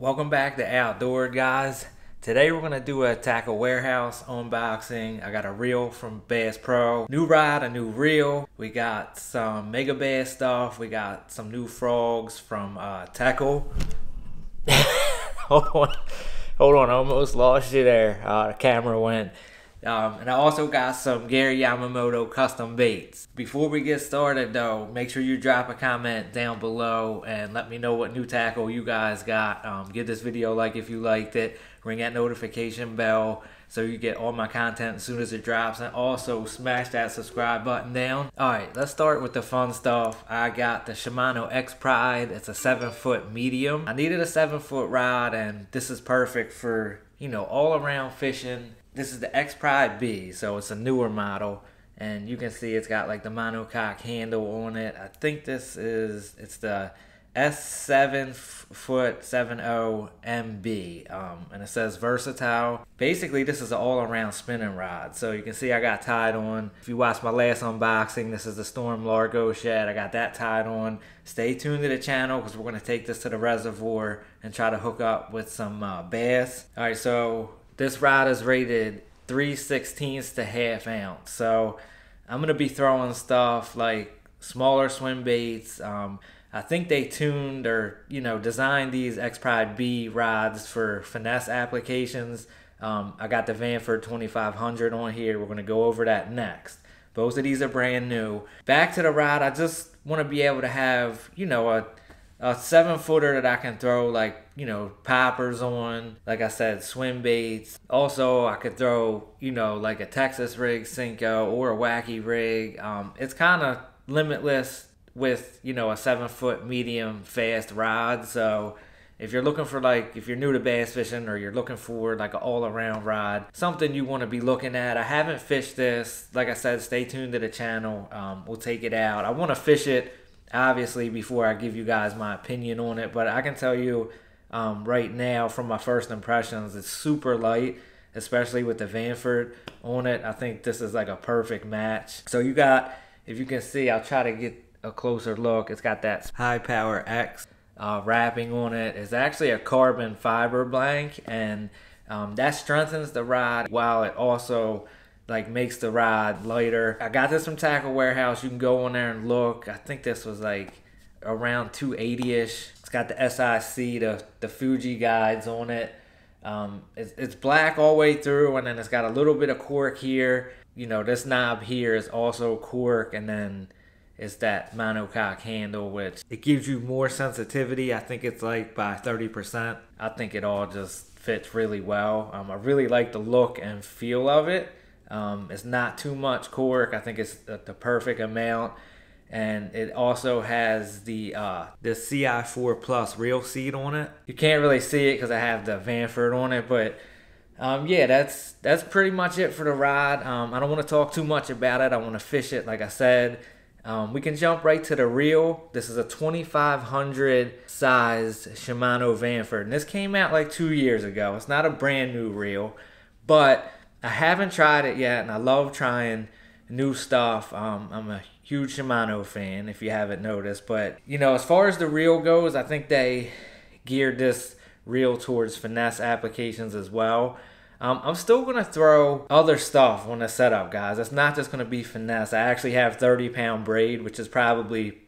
Welcome back to Outdoor'd guys. Today we're gonna do a tackle warehouse unboxing. I got a reel from Bass Pro, new rod, a new reel. We got some Megabass stuff. We got some new frogs from uh, Teckel. hold on, hold on, I almost lost you there. Uh, the camera went. Um, and I also got some Gary Yamamoto custom baits. Before we get started though, make sure you drop a comment down below and let me know what new tackle you guys got. Um, give this video a like if you liked it. Ring that notification bell so you get all my content as soon as it drops. And also smash that subscribe button down. Alright, let's start with the fun stuff. I got the Shimano Expride. It's a 7 foot medium. I needed a 7 foot rod and this is perfect for, you know, all around fishing this is the Expride B, so it's a newer model, and you can see it's got like the monocoque handle on it. I think this is it's the S7 foot 70 MB, um, and it says versatile. Basically, this is an all-around spinning rod. So you can see I got tied on. If you watched my last unboxing, this is the Storm Largo Shad. I got that tied on. Stay tuned to the channel because we're going to take this to the reservoir and try to hook up with some uh, bass. All right, so this rod is rated 3 16ths to half ounce. So I'm going to be throwing stuff like smaller swim baits. Um, I think they tuned or, you know, designed these Expride B rods for finesse applications. Um, I got the Vanford 2500 on here. We're going to go over that next. Both of these are brand new. Back to the rod, I just want to be able to have, you know, a a seven footer that I can throw like you know poppers on like I said swim baits. Also I could throw you know like a Texas rig Senko or a wacky rig. Um, it's kind of limitless with you know a seven foot medium fast rod. So if you're looking for like if you're new to bass fishing or you're looking for like an all-around rod something you want to be looking at. I haven't fished this. Like i said stay tuned to the channel. Um, we'll take it out. I want to fish it obviously before I give you guys my opinion on it, but I can tell you um, right now from my first impressions, it's super light, especially with the Vanford on it. I think this is like a perfect match. So you got, if you can see, I'll try to get a closer look. It's got that high power X uh, wrapping on it. It's actually a carbon fiber blank, and um, that strengthens the rod while it also like makes the rod lighter. I got this from Tackle Warehouse. You can go on there and look. I think this was like around 280ish. It's got the SIC, the the Fuji guides on it. Um, it's, it's black all the way through, and then it's got a little bit of cork here. You know, this knob here is also cork, and then it's that monocoque handle, which it gives you more sensitivity. I think it's like by 30%. I think it all just fits really well. Um, I really like the look and feel of it. Um, it's not too much cork. I think it's the, perfect amount. And it also has the uh, the CI4 Plus reel seat on it. You can't really see it because I have the Vanford on it, but um, yeah, that's that's pretty much it for the ride. Um, I don't want to talk too much about it. I want to fish it, like I said. Um, we can jump right to the reel. This is a 2500 size Shimano Vanford, and this came out like two years ago. It's not a brand new reel, but I haven't tried it yet, and I love trying new stuff. Um, I'm a huge Shimano fan, if you haven't noticed. But you know, as far as the reel goes, I think they geared this reel towards finesse applications as well. Um, I'm still gonna throw other stuff on the setup, guys. It's not just gonna be finesse. I actually have 30 pound braid, which is probably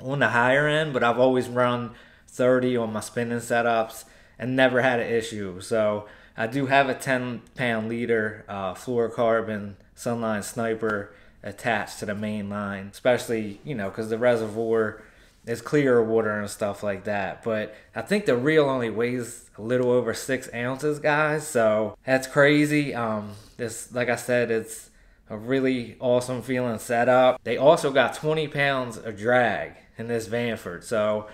on the higher end, but I've always run 30 on my spinning setups and never had an issue. So I do have a 10 pound leader uh, fluorocarbon Sunline Sniper attached to the main line, especially, you know, because the reservoir is clear water and stuff like that. But I think the reel only weighs a little over six ounces, guys. So that's crazy. Um, this, like I said, it's a really awesome feeling setup. They also got 20 pounds of drag in this Vanford. So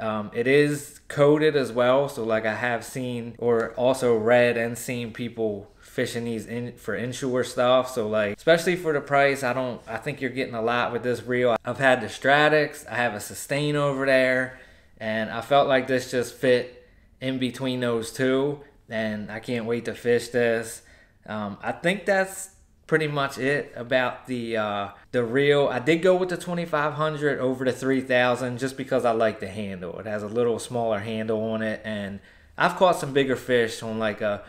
um, it is coded as well, so like I have seen or also read and seen people fishing these in for inshore stuff. So like, especially for the price, I don't. I think you're getting a lot with this reel. I've had the Stradic, I have a Sustain over there, and I felt like this just fit in between those two, and I can't wait to fish this. Um, I think that's pretty much it about the uh, the reel. I did go with the 2500 over the 3000 just because I like the handle. It has a little smaller handle on it and I've caught some bigger fish on like a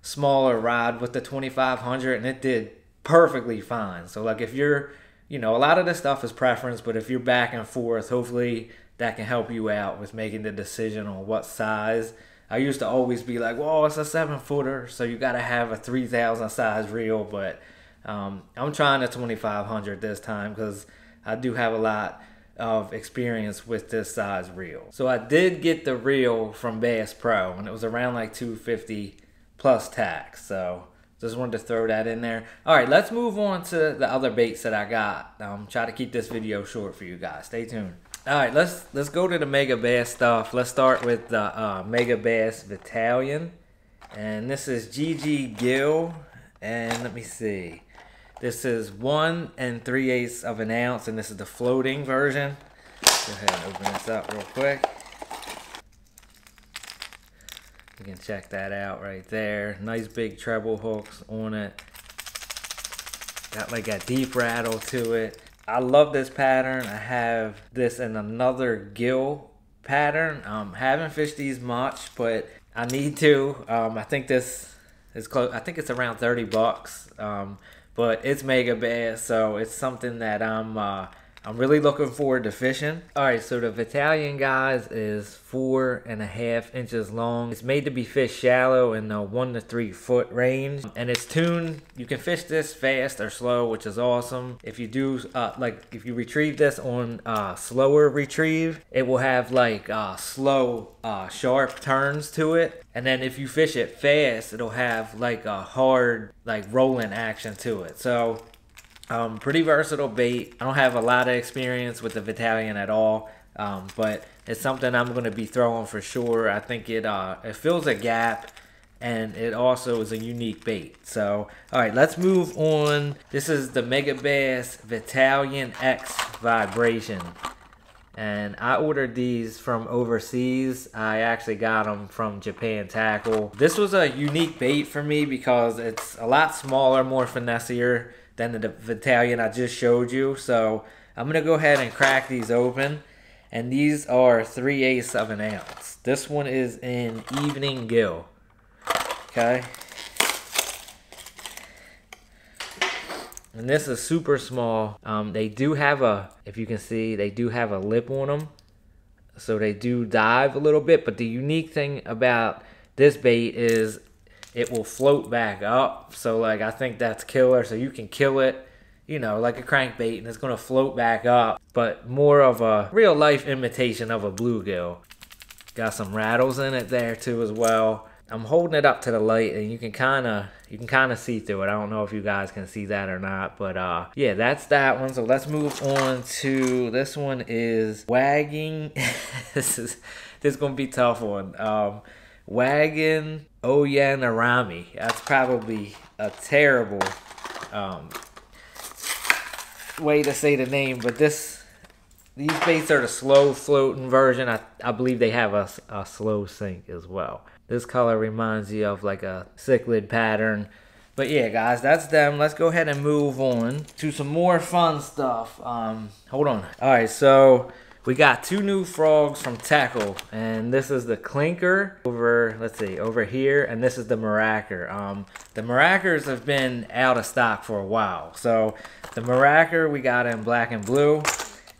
smaller rod with the 2500 and it did perfectly fine. So like if you're, you know, a lot of this stuff is preference, but if you're back and forth, hopefully that can help you out with making the decision on what size. I used to always be like, well, it's a seven footer, so you got to have a 3000 size reel, but um, I'm trying a 2500 this time because I do have a lot of experience with this size reel. So I did get the reel from Bass Pro, and it was around like 250 plus tax. So just wanted to throw that in there. All right, let's move on to the other baits that I got. Um, try to keep this video short for you guys. Stay tuned. All right, let's let's go to the Megabass stuff. Let's start with the uh, Megabass Vatalion, and this is GG Gill. And let me see, this is one and three eighths of an ounce, and this is the floating version. Go ahead and open this up real quick. You can check that out right there. Nice big treble hooks on it. Got like a deep rattle to it. I love this pattern. I have this in another gill pattern. Um, haven't fished these much, but I need to. Um, I think this is close. I think it's around 30 bucks. Um, but it's Megabass, so it's something that I'm uh, I'm really looking forward to fishing. All right, so the Vatalion, guys, is four and a half inches long. It's made to be fished shallow in the one to three foot range. And it's tuned, you can fish this fast or slow, which is awesome. If you do, uh, like, if you retrieve this on uh, slower retrieve, it will have like uh, slow, uh, sharp turns to it. And then if you fish it fast, it'll have like a hard, like rolling action to it. So um, pretty versatile bait. I don't have a lot of experience with the Vatalion at all, um, but it's something I'm going to be throwing for sure. I think it uh, it fills a gap, and it also is a unique bait. So, all right, let's move on. This is the Mega Bass Vatalion X Vibration. And I ordered these from overseas. I actually got them from Japan Tackle. This was a unique bait for me because it's a lot smaller, more finessier than the Vatalion I just showed you. So I'm going to go ahead and crack these open. And these are 3 eighths of an ounce. This one is in evening gill. Okay. And this is super small. Um, they do have a, if you can see, they do have a lip on them. So they do dive a little bit. But the unique thing about this bait is it will float back up. So like I think that's killer. So you can kill it, you know, like a crankbait and it's gonna float back up. But more of a real life imitation of a bluegill. Got some rattles in it there too as well. I'm holding it up to the light and you can kind of you can kind of see through it. I don't know if you guys can see that or not, but uh yeah, that's that one. So let's move on to this one is wagging. this is this is going to be tough one. Um Wagon Oyanarami. That's probably a terrible um, way to say the name, but this these baits are the slow floating version. I, I believe they have a, a slow sink as well. This color reminds you of like a cichlid pattern. But yeah, guys, that's them. Let's go ahead and move on to some more fun stuff. Um, hold on. All right, so we got two new frogs from Teckel, and this is the Clinker over, let's see, over here, and this is the Maracker. Um, the Marackers have been out of stock for a while. So the Maracker we got in black and blue,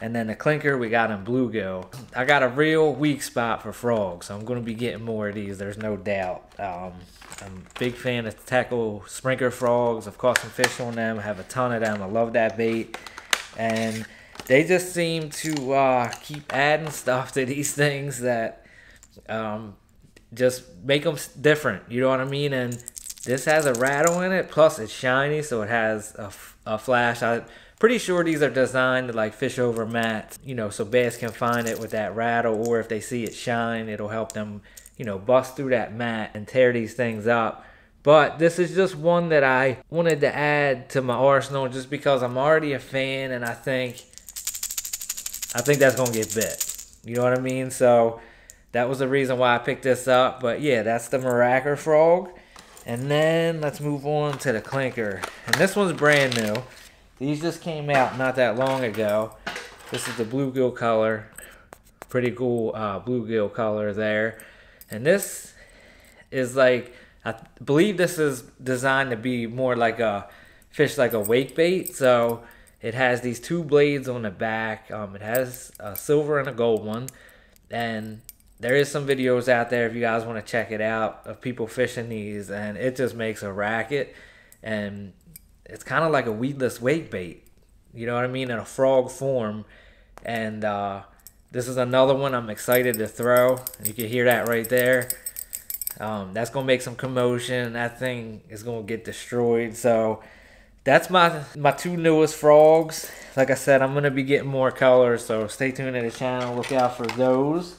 and then the Clinker we got in bluegill. I got a real weak spot for frogs, so I'm going to be getting more of these, there's no doubt. Um, I'm a big fan of Teckel Sprinker frogs. I've caught some fish on them. I have a ton of them. I love that bait. And they just seem to uh, keep adding stuff to these things that um, just make them different. You know what I mean? And this has a rattle in it, plus it's shiny, so it has a, a flash. I'm pretty sure these are designed to like fish over mats, you know, so bass can find it with that rattle, or if they see it shine, it'll help them, you know, bust through that mat and tear these things up. But this is just one that I wanted to add to my arsenal just because I'm already a fan and I think I think that's gonna get bit. You know what I mean? So that was the reason why I picked this up. But yeah, that's the Maracker frog. And then let's move on to the clinker. And this one's brand new. These just came out not that long ago. This is the bluegill color. Pretty cool uh, bluegill color there. And this is like I believe this is designed to be more like a fish like a wake bait. So it has these two blades on the back. Um, it has a silver and a gold one, and there is some videos out there if you guys want to check it out of people fishing these, and it just makes a racket, and it's kind of like a weedless wake bait. You know what I mean? In a frog form, and uh, this is another one I'm excited to throw. You can hear that right there. Um, that's gonna make some commotion. That thing is gonna get destroyed. So that's my my two newest frogs. Like I said, I'm gonna be getting more colors, so stay tuned to the channel. Look out for those.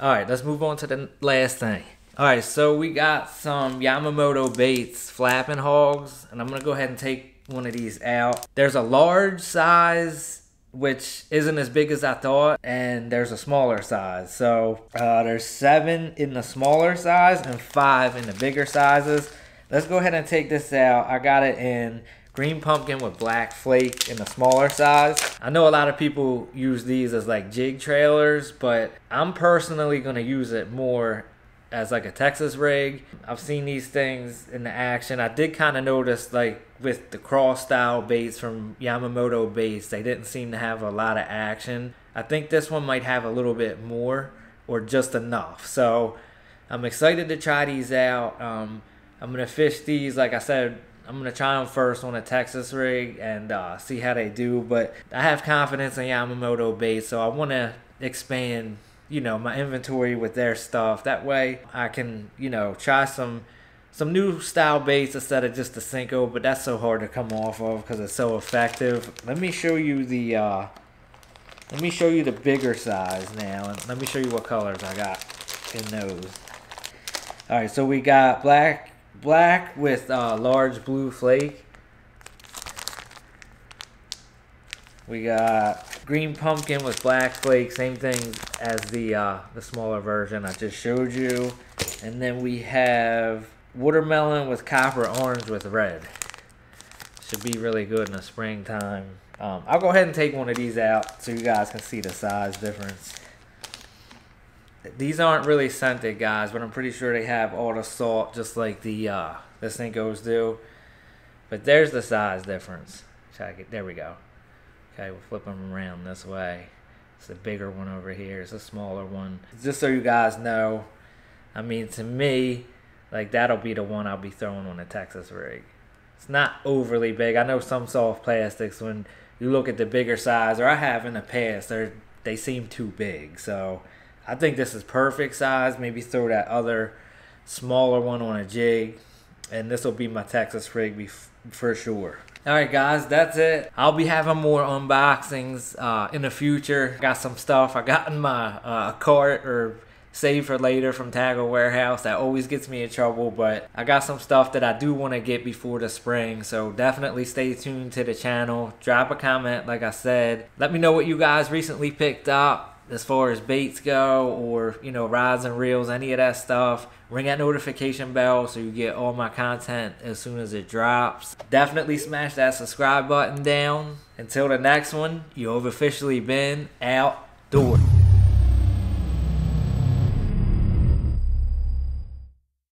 All right, let's move on to the last thing. All right, so we got some Yamamoto baits flapping hogs, and I'm gonna go ahead and take one of these out. There's a large size which isn't as big as I thought, and there's a smaller size. So uh, there's seven in the smaller size and five in the bigger sizes. Let's go ahead and take this out. I got it in green pumpkin with black flake in the smaller size. I know a lot of people use these as like jig trailers, but I'm personally gonna use it more as like a Texas rig. I've seen these things in the action. I did kind of notice like with the cross style baits from Yamamoto baits, they didn't seem to have a lot of action. I think this one might have a little bit more or just enough. So I'm excited to try these out. Um, I'm gonna fish these, like I said, I'm gonna try them first on a Texas rig and uh, see how they do. But I have confidence in Yamamoto baits, so I want to expand, you know, my inventory with their stuff. That way, I can, you know, try some some new style baits instead of just the Senko. But that's so hard to come off of because it's so effective. Let me show you the. Uh, let me show you the bigger size now, and let me show you what colors I got in those. All right, so we got black black with uh, large blue flake. We got green pumpkin with black flake, same thing as the uh, the smaller version I just showed you. And then we have watermelon with copper orange with red. Should be really good in the springtime. Um, I'll go ahead and take one of these out so you guys can see the size difference. These aren't really scented, guys, but I'm pretty sure they have all the salt just like the uh, the Senkos do. But there's the size difference. Check it. There we go. Okay, we'll flip them around this way. It's a bigger one over here. It's a smaller one. Just so you guys know, I mean, to me, like that'll be the one I'll be throwing on a Texas rig. It's not overly big. I know some soft plastics when you look at the bigger size, or I have in the past, they they seem too big. So I think this is perfect size. Maybe throw that other smaller one on a jig. And this will be my Texas rig for sure. Alright guys, that's it. I'll be having more unboxings uh, in the future. Got some stuff I got in my uh, cart or save for later from Tackle Warehouse. That always gets me in trouble, but I got some stuff that I do want to get before the spring. So definitely stay tuned to the channel. Drop a comment, like I said. Let me know what you guys recently picked up as far as baits go or you know rods and reels any of that stuff ring that notification bell so you get all my content as soon as it drops. Definitely smash that subscribe button down. Until the next one you have officially been Outdoor'd